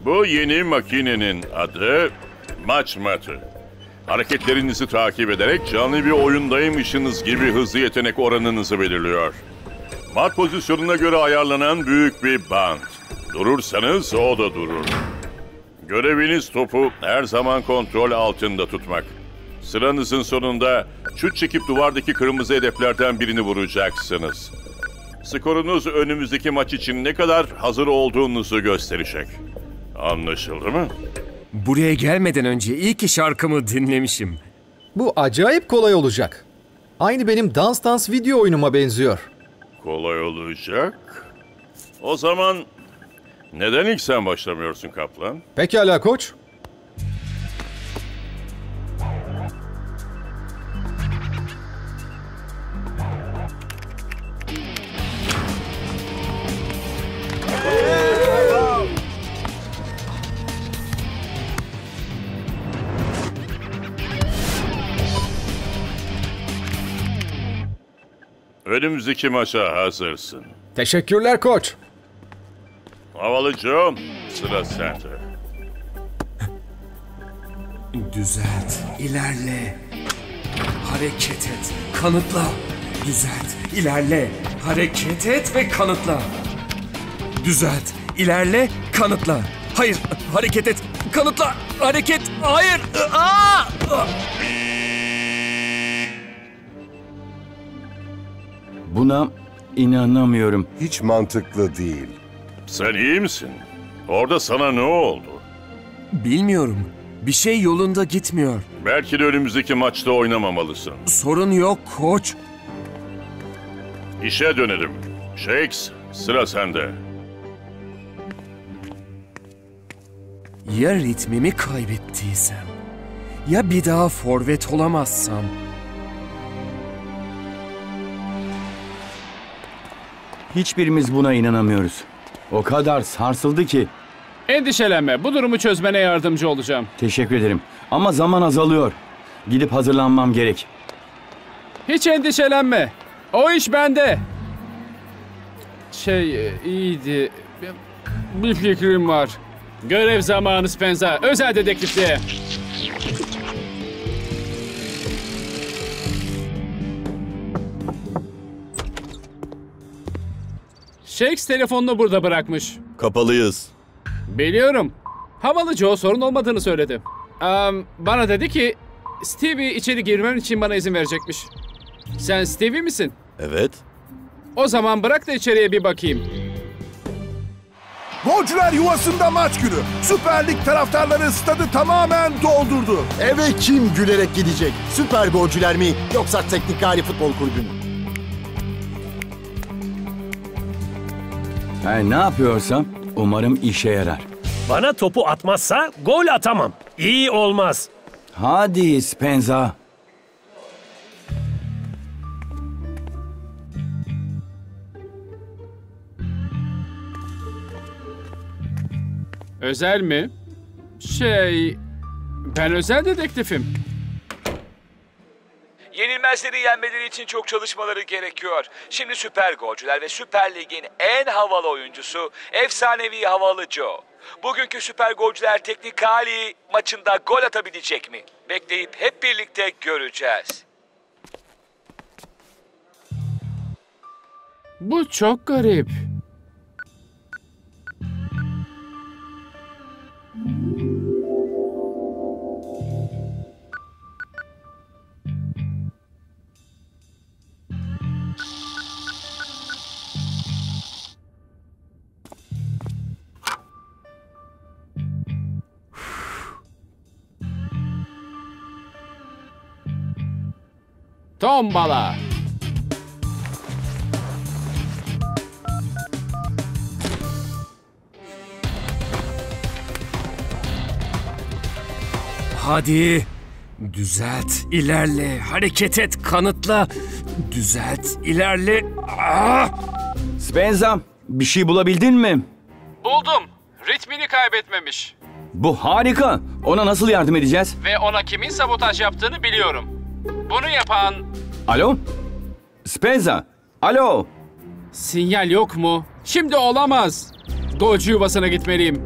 Bu yeni makinenin adı Maç Matı. Hareketlerinizi takip ederek canlı bir oyundaymışsınız gibi hızlı yetenek oranınızı belirliyor. Mat pozisyonuna göre ayarlanan büyük bir band. Durursanız o da durur. Göreviniz topu her zaman kontrol altında tutmak. Sıranızın sonunda şut çekip duvardaki kırmızı hedeflerden birini vuracaksınız. Skorunuz önümüzdeki maç için ne kadar hazır olduğunuzu gösterecek. Anlaşıldı mı? Buraya gelmeden önce iyi ki şarkımı dinlemişim. Bu acayip kolay olacak. Aynı benim dans dans video oyunuma benziyor. Kolay olacak. O zaman neden ilk sen başlamıyorsun kaplan? Pekala koç. Önümüzdeki maça hazırsın. Teşekkürler koç. Havalı Joe, sıra sende. Düzelt, ilerle. Hareket et, kanıtla. Düzelt, ilerle. Hareket et ve kanıtla. Düzelt, ilerle, kanıtla. Hayır, hareket et, kanıtla. Hareket, hayır. Aa! Buna inanamıyorum. Hiç mantıklı değil. Sen iyi misin? Orada sana ne oldu? Bilmiyorum. Bir şey yolunda gitmiyor. Belki de önümüzdeki maçta oynamamalısın. Sorun yok koç. İşe dönelim. Shakes, sıra sende. Ya ritmimi kaybettiysem? Ya bir daha forvet olamazsam? Hiçbirimiz buna inanamıyoruz. O kadar sarsıldı ki. Endişelenme. Bu durumu çözmene yardımcı olacağım. Teşekkür ederim. Ama zaman azalıyor. Gidip hazırlanmam gerek. Hiç endişelenme. O iş bende. Şey e, iyiydi. Bir fikrim var. Görev zamanı Spenza. Özel dedektifliğe. Shakes telefonunu burada bırakmış. Kapalıyız. Biliyorum. Havalı Joe sorun olmadığını söyledi. Am, bana dedi ki Stevie içeri girmem için bana izin verecekmiş. Sen Stevie misin? Evet. O zaman bırak da içeriye bir bakayım. Golcüler yuvasında maç günü. Süper Lig taraftarları stadı tamamen doldurdu. Eve kim gülerek gidecek? Süper golcüler mi yoksa Teknikali Futbol Kulübü mü? Her ne yapıyorsam umarım işe yarar. Bana topu atmazsa gol atamam. İyi olmaz. Hadi Spenza. Özel mi? Şey... Ben özel dedektifim. Yenilmezleri yenmeleri için çok çalışmaları gerekiyor. Şimdi süper golcüler ve Süper Lig'in en havalı oyuncusu efsanevi havalı Joe. Bugünkü süper golcüler Teknikali maçında gol atabilecek mi? Bekleyip hep birlikte göreceğiz. Bu çok garip. Tombala. Hadi. Düzelt, ilerle, hareket et, kanıtla. Düzelt, ilerle. Ah! Spenza bir şey bulabildin mi? Buldum. Ritmini kaybetmemiş. Bu harika. Ona nasıl yardım edeceğiz? Ve ona kimin sabotaj yaptığını biliyorum. Bunu yapan... Alo? Spenza. Alo. Sinyal yok mu? Şimdi olamaz. Golcü yuvasına gitmeliyim.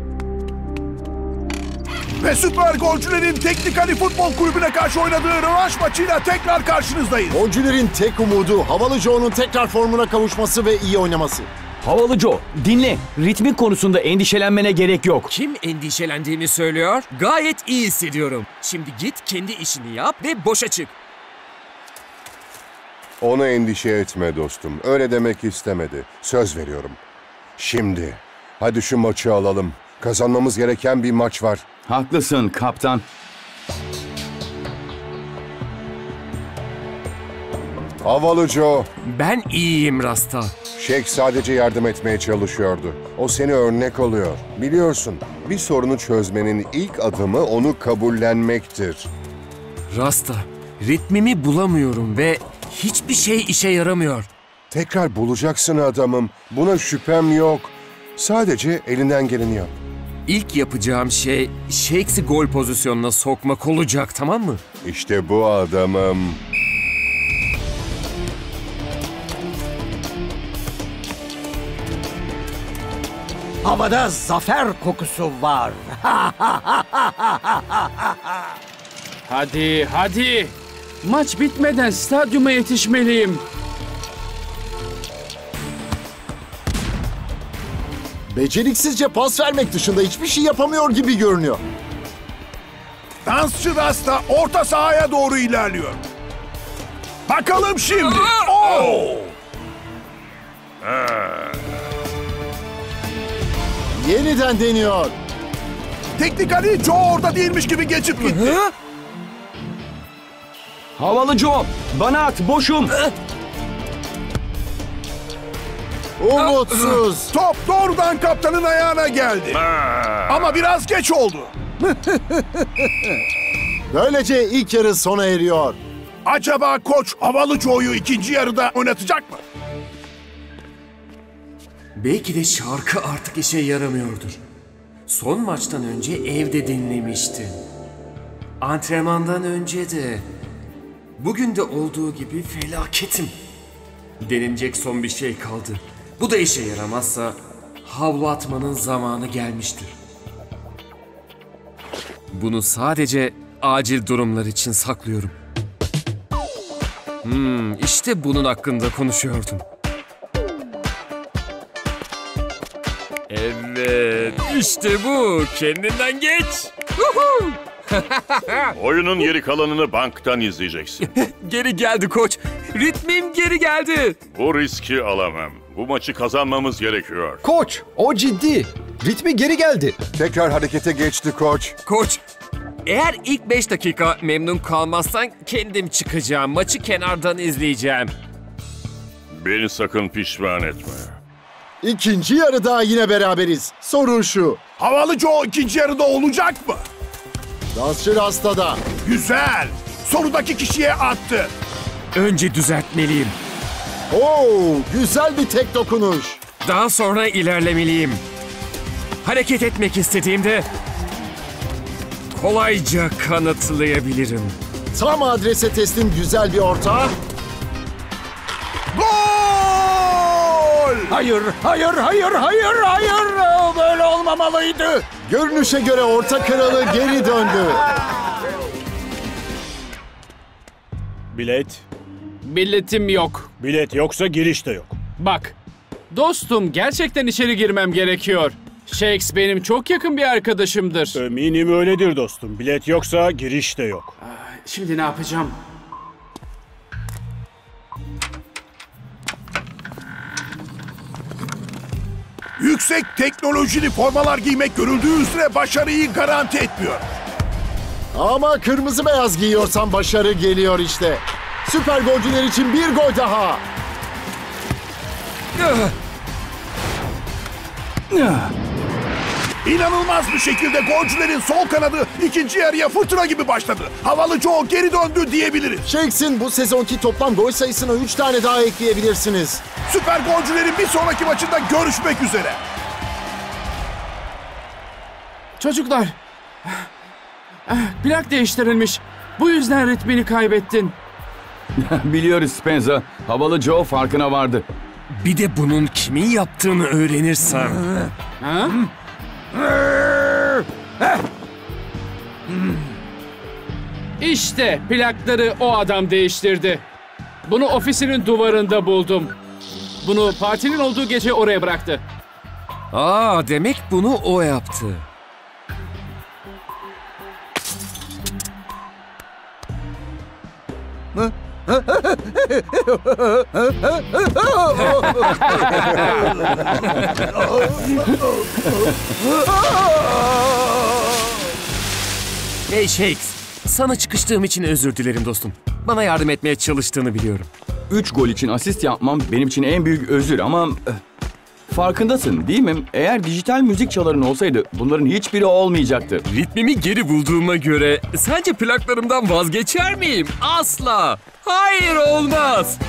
Ve süper golcülerin Teknikali Futbol Kulübü'ne karşı oynadığı rövanş maçıyla tekrar karşınızdayız. Golcülerin tek umudu Havalı Joe'nun tekrar formuna kavuşması ve iyi oynaması. Havalı Joe, dinle. Ritmik konusunda endişelenmene gerek yok. Kim endişelendiğimi söylüyor? Gayet iyi hissediyorum. Şimdi git kendi işini yap ve boşa çık. Onu endişe etme dostum. Öyle demek istemedi. Söz veriyorum. Şimdi. Hadi şu maçı alalım. Kazanmamız gereken bir maç var. Haklısın kaptan. Havalı Joe. Ben iyiyim Rasta. Shake sadece yardım etmeye çalışıyordu. O seni örnek oluyor. Biliyorsun, bir sorunu çözmenin ilk adımı onu kabullenmektir. Rasta, ritmimi bulamıyorum ve hiçbir şey işe yaramıyor. Tekrar bulacaksın adamım. Buna şüphem yok. Sadece elinden geleni yap. İlk yapacağım şey Shakes'i gol pozisyonuna sokmak olacak tamam mı? İşte bu adamım. Havada zafer kokusu var. Hadi, hadi. Maç bitmeden stadyuma yetişmeliyim. Beceriksizce pas vermek dışında hiçbir şey yapamıyor gibi görünüyor. Dansçı Rasta orta sahaya doğru ilerliyor. Bakalım şimdi. Oo! Yeniden deniyor. Teknikali Joe orada değilmiş gibi geçip gitti. Havalı Joe, bana at, boşum. Umutsuz. Top doğrudan kaptanın ayağına geldi. Ama biraz geç oldu. Böylece ilk yarı sona eriyor. Acaba koç havalı Joe'yu ikinci yarıda oynatacak mı? Belki de şarkı artık işe yaramıyordur. Son maçtan önce evde dinlemişti. Antrenmandan önce de. Bugün de olduğu gibi felaketim. Denenecek son bir şey kaldı. Bu da işe yaramazsa havlu atmanın zamanı gelmiştir. Bunu sadece acil durumlar için saklıyorum. Hmm, işte bunun hakkında konuşuyordum. Evet, işte bu. Kendinden geç. Huhu! Oyunun geri kalanını banktan izleyeceksin. geri geldi koç. Ritmim geri geldi. Bu riski alamam. Bu maçı kazanmamız gerekiyor. Koç, o ciddi. Ritmi geri geldi. Tekrar harekete geçti koç. Koç, eğer ilk 5 dakika memnun kalmazsan kendim çıkacağım. Maçı kenardan izleyeceğim. Beni sakın pişman etme. İkinci yarıda yine beraberiz. Sorun şu. Havalı Joe ikinci yarıda olacak mı? Dansçı Rasta'da. Güzel. Sorudaki kişiye attı. Önce düzeltmeliyim. Oo, güzel bir tek dokunuş. Daha sonra ilerlemeliyim. Hareket etmek istediğimde kolayca kanıtlayabilirim. Tam adrese teslim güzel bir orta. Gol! Hayır, hayır, hayır, hayır, hayır. Böyle olmamalıydı. Görünüşe göre orta kralı geri döndü. Bilet. Biletim yok. Bilet yoksa giriş de yok. Bak, dostum gerçekten içeri girmem gerekiyor. Shakes benim çok yakın bir arkadaşımdır. Eminim öyledir dostum. Bilet yoksa giriş de yok. Şimdi ne yapacağım? Yüksek teknolojili formalar giymek görüldüğü üzere başarıyı garanti etmiyor. Ama kırmızı beyaz giyiyorsan başarı geliyor işte. Süper golcüler için bir gol daha. İnanılmaz bir şekilde golcülerin sol kanadı ikinci yarıya fırtına gibi başladı. Havalı Joe geri döndü diyebiliriz. Shakes'in bu sezonki toplam gol sayısına 3 tane daha ekleyebilirsiniz. Süper golcülerin bir sonraki maçında görüşmek üzere. Çocuklar, plak değiştirilmiş. Bu yüzden ritmini kaybettin. Biliyoruz Spencer. Havalı Joe farkına vardı. Bir de bunun kimin yaptığını öğrenirsen. Ha? İşte plakları o adam değiştirdi. Bunu ofisinin duvarında buldum. Bunu partinin olduğu gece oraya bıraktı. Aa, demek bunu o yaptı. Hey Shakes, sana çıkıştığım için özür dilerim dostum. Bana yardım etmeye çalıştığını biliyorum. Üç gol için asist yapmam benim için en büyük özür ama... eh, Farkındasın değil mi? Eğer dijital müzik çaların olsaydı bunların hiçbiri olmayacaktı. Ritmimi geri bulduğuma göre sence plaklarımdan vazgeçer miyim? Asla. Hayır olmaz.